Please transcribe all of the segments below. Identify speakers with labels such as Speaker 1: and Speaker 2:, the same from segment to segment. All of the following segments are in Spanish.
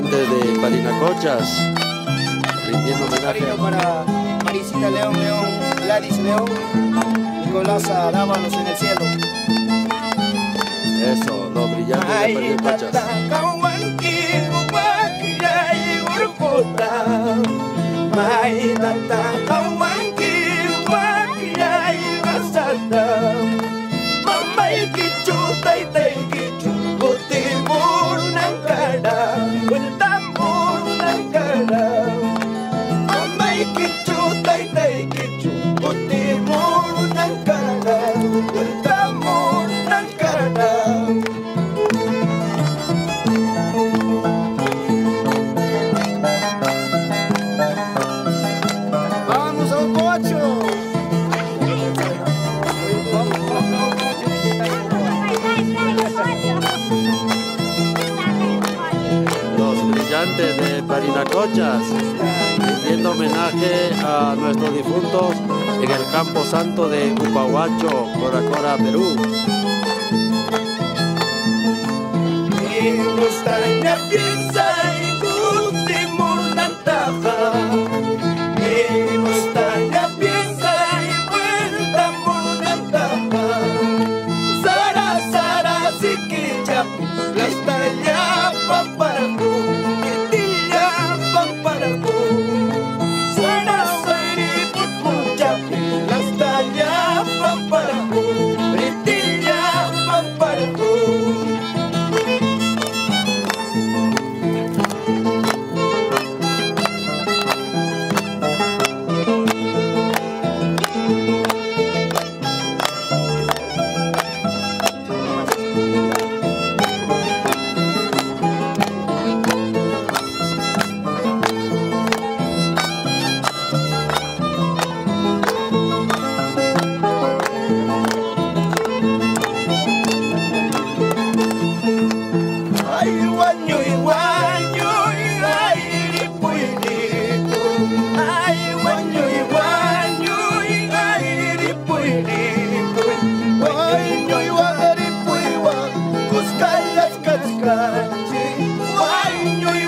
Speaker 1: brillantes de Parinacochas, rindiendo homenaje.
Speaker 2: para Marisita León León, Gladys León, Nicolás Dávalos en el cielo.
Speaker 1: Eso, los brillantes de Parinacochas.
Speaker 2: Mai tata
Speaker 1: Los brillantes de Parinacochas, rindiendo homenaje a nuestros difuntos en el Campo Santo de Upahuacho, Coracora, Perú.
Speaker 2: gì của anh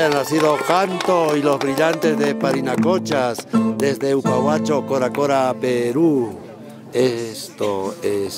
Speaker 1: ha nacido Canto y los brillantes de Parinacochas desde Upahuacho, Coracora, Perú. Esto es